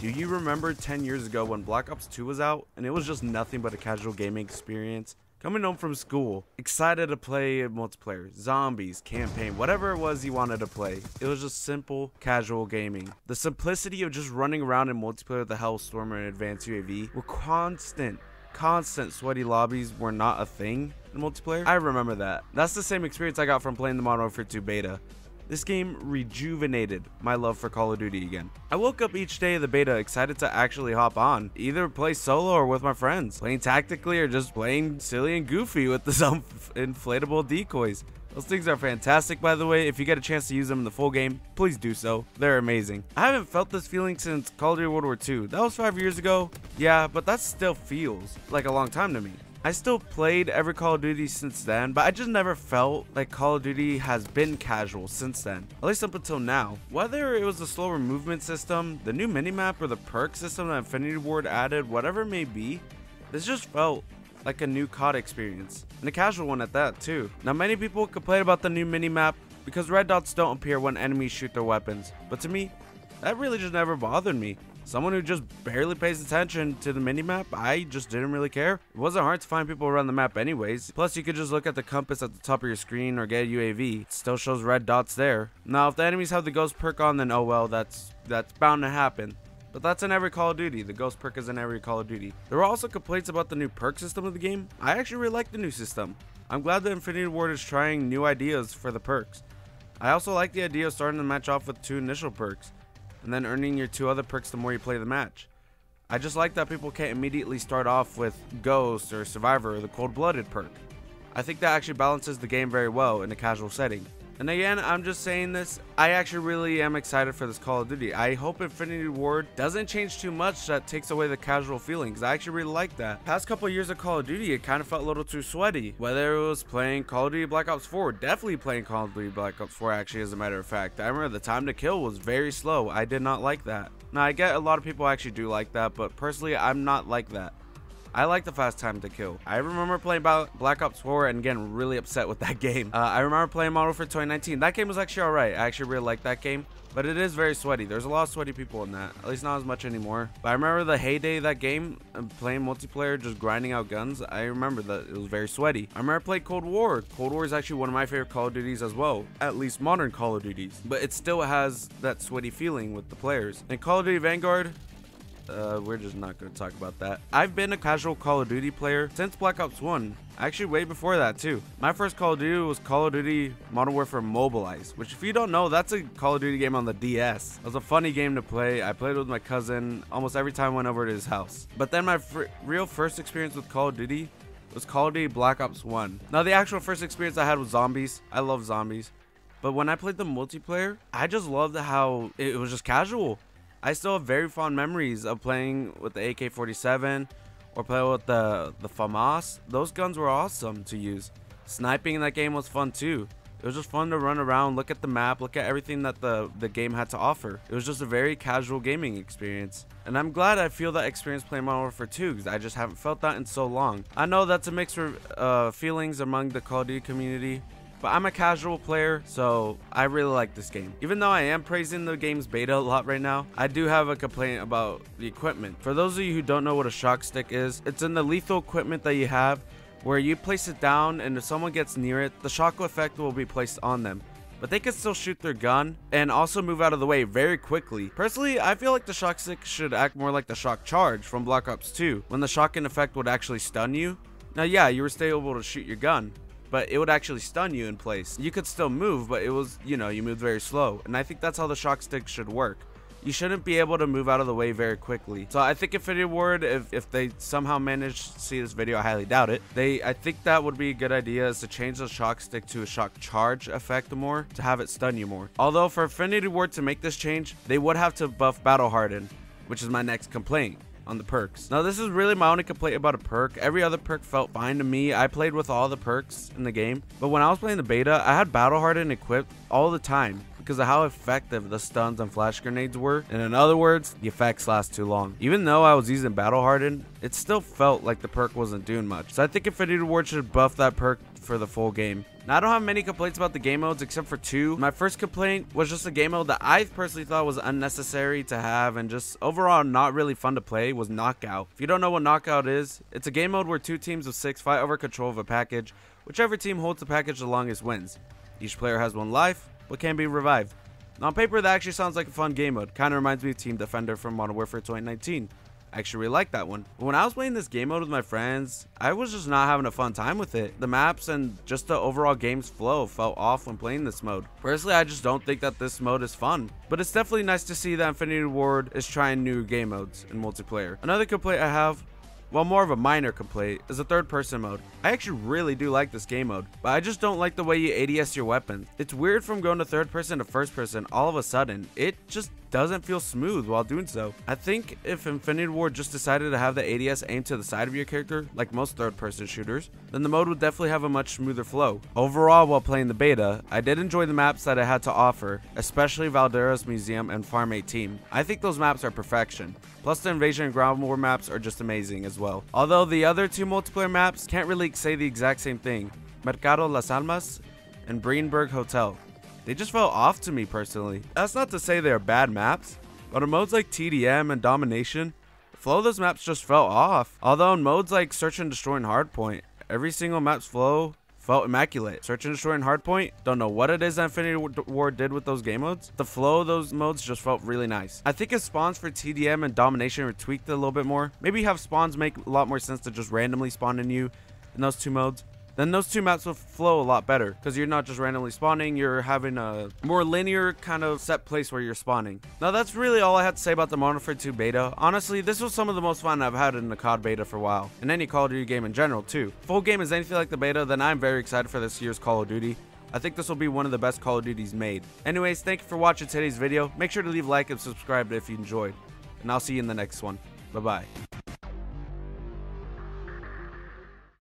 Do you remember 10 years ago when Black Ops 2 was out and it was just nothing but a casual gaming experience? Coming home from school, excited to play multiplayer, zombies, campaign, whatever it was you wanted to play. It was just simple, casual gaming. The simplicity of just running around in multiplayer the Hellstorm and Advanced UAV were constant constant sweaty lobbies were not a thing in multiplayer. I remember that. That's the same experience I got from playing the Modern Warfare 2 beta. This game rejuvenated my love for Call of Duty again. I woke up each day of the beta excited to actually hop on, either play solo or with my friends, playing tactically or just playing silly and goofy with the some inflatable decoys. Those things are fantastic, by the way. If you get a chance to use them in the full game, please do so. They're amazing. I haven't felt this feeling since Call of Duty World War II. That was five years ago. Yeah, but that still feels like a long time to me. I still played every Call of Duty since then, but I just never felt like Call of Duty has been casual since then, at least up until now. Whether it was the slower movement system, the new minimap, or the perk system that Infinity Ward added, whatever it may be, this just felt like a new COD experience, and a casual one at that too. Now many people complain about the new minimap because red dots don't appear when enemies shoot their weapons, but to me, that really just never bothered me. Someone who just barely pays attention to the minimap, I just didn't really care. It wasn't hard to find people around the map anyways. Plus, you could just look at the compass at the top of your screen or get a UAV. It still shows red dots there. Now, if the enemies have the ghost perk on, then oh well, that's that's bound to happen. But that's in every Call of Duty. The Ghost perk is in every Call of Duty. There were also complaints about the new perk system of the game. I actually really like the new system. I'm glad that Infinity Ward is trying new ideas for the perks. I also like the idea of starting the match off with two initial perks and then earning your two other perks the more you play the match. I just like that people can't immediately start off with Ghost or Survivor or the Cold Blooded perk. I think that actually balances the game very well in a casual setting. And again, I'm just saying this, I actually really am excited for this Call of Duty. I hope Infinity Ward doesn't change too much that takes away the casual feeling because I actually really like that. Past couple years of Call of Duty, it kind of felt a little too sweaty. Whether it was playing Call of Duty Black Ops 4, definitely playing Call of Duty Black Ops 4 actually as a matter of fact. I remember the time to kill was very slow. I did not like that. Now I get a lot of people actually do like that, but personally I'm not like that. I like the fast time to kill. I remember playing Black Ops 4 and getting really upset with that game. Uh, I remember playing Modern Warfare 2019. That game was actually alright. I actually really liked that game. But it is very sweaty. There's a lot of sweaty people in that. At least not as much anymore. But I remember the heyday of that game, uh, playing multiplayer, just grinding out guns. I remember that it was very sweaty. I remember I played Cold War. Cold War is actually one of my favorite Call of Duties as well. At least modern Call of Duties. But it still has that sweaty feeling with the players. And Call of Duty Vanguard, uh, we're just not going to talk about that. I've been a casual Call of Duty player since Black Ops 1. Actually, way before that, too. My first Call of Duty was Call of Duty Modern Warfare Mobilize, which, if you don't know, that's a Call of Duty game on the DS. It was a funny game to play. I played it with my cousin almost every time I went over to his house. But then my real first experience with Call of Duty was Call of Duty Black Ops 1. Now, the actual first experience I had was zombies. I love zombies. But when I played the multiplayer, I just loved how it was just casual. I still have very fond memories of playing with the AK-47 or playing with the, the FAMAS. Those guns were awesome to use. Sniping in that game was fun too. It was just fun to run around, look at the map, look at everything that the, the game had to offer. It was just a very casual gaming experience. And I'm glad I feel that experience playing Modern Warfare 2 because I just haven't felt that in so long. I know that's a mix of uh, feelings among the Call of Duty community. But I'm a casual player, so I really like this game. Even though I am praising the game's beta a lot right now, I do have a complaint about the equipment. For those of you who don't know what a shock stick is, it's in the lethal equipment that you have where you place it down and if someone gets near it, the shock effect will be placed on them but they can still shoot their gun and also move out of the way very quickly. Personally, I feel like the shock stick should act more like the shock charge from Black Ops 2, when the shocking effect would actually stun you. Now yeah, you were still able to shoot your gun, but it would actually stun you in place. You could still move, but it was, you know, you moved very slow. And I think that's how the shock stick should work. You shouldn't be able to move out of the way very quickly. So I think Infinity Ward, if, if they somehow manage to see this video, I highly doubt it. They, I think that would be a good idea is to change the shock stick to a shock charge effect more to have it stun you more. Although for Infinity Ward to make this change, they would have to buff Battle Harden, which is my next complaint on the perks. Now, this is really my only complaint about a perk. Every other perk felt fine to me. I played with all the perks in the game. But when I was playing the beta, I had Battle Harden equipped all the time because of how effective the stuns and flash grenades were. And in other words, the effects last too long. Even though I was using Battle Harden, it still felt like the perk wasn't doing much. So I think Infinity Ward should buff that perk for the full game. Now, I don't have many complaints about the game modes except for two. My first complaint was just a game mode that I personally thought was unnecessary to have and just overall not really fun to play was Knockout. If you don't know what Knockout is, it's a game mode where two teams of six fight over control of a package. Whichever team holds the package the longest wins. Each player has one life, but can be revived. Now, on paper, that actually sounds like a fun game mode. Kinda reminds me of Team Defender from Modern Warfare 2019. Actually really like that one. When I was playing this game mode with my friends, I was just not having a fun time with it. The maps and just the overall game's flow felt off when playing this mode. Personally, I just don't think that this mode is fun. But it's definitely nice to see that Infinity Ward is trying new game modes in multiplayer. Another complaint I have while more of a minor complaint is the third person mode. I actually really do like this game mode, but I just don't like the way you ADS your weapons. It's weird from going to third person to first person all of a sudden. It just doesn't feel smooth while doing so. I think if Infinity Ward just decided to have the ADS aimed to the side of your character, like most third person shooters, then the mode would definitely have a much smoother flow. Overall, while playing the beta, I did enjoy the maps that it had to offer, especially Valderas Museum and Farm 18. I think those maps are perfection. Plus the Invasion and Ground War maps are just amazing as well. Although the other two multiplayer maps can't really say the exact same thing. Mercado Las Almas and Breenberg Hotel. They just felt off to me personally. That's not to say they're bad maps, but in modes like TDM and Domination, flow of those maps just felt off. Although in modes like Search and Destroy and Hardpoint, every single map's flow felt immaculate. Search and Destroy and Hardpoint, don't know what it is that Infinity Ward did with those game modes. The flow of those modes just felt really nice. I think if spawns for TDM and Domination were tweaked a little bit more, maybe have spawns make a lot more sense to just randomly spawn in you in those two modes then those two maps will flow a lot better because you're not just randomly spawning, you're having a more linear kind of set place where you're spawning. Now that's really all I had to say about the Modern Warfare 2 beta. Honestly, this was some of the most fun I've had in the COD beta for a while, and any Call of Duty game in general too. If full game is anything like the beta, then I'm very excited for this year's Call of Duty. I think this will be one of the best Call of Duties made. Anyways, thank you for watching today's video. Make sure to leave a like and subscribe if you enjoyed. And I'll see you in the next one. Bye-bye.